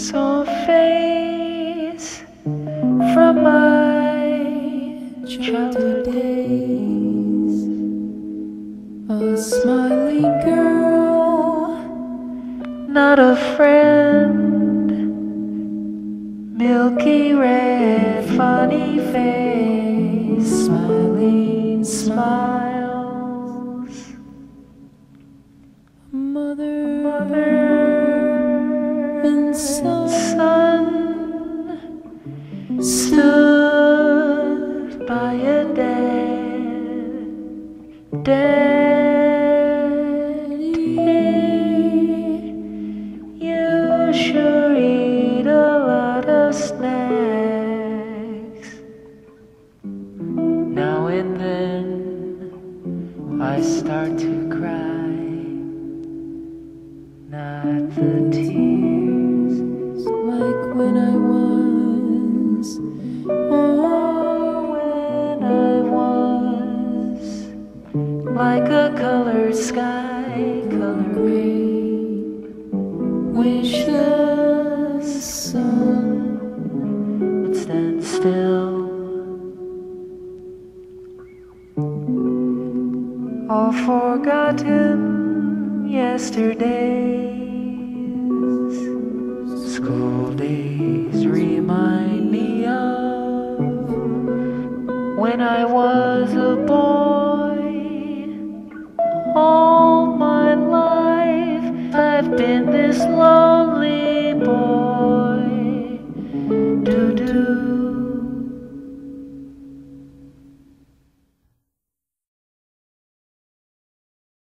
saw face from my childhood days. A smiling girl, not a friend. Milky red, funny face, smiling smiles. Mother, mother and stood by a dead, daddy. You sure eat a lot of snacks. Now and then I start to cry. Not the tears like a colored sky, color gray. Wish the sun would stand still. All forgotten yesterdays. School days remind me of when I was all my life I've been this lonely boy. Do do.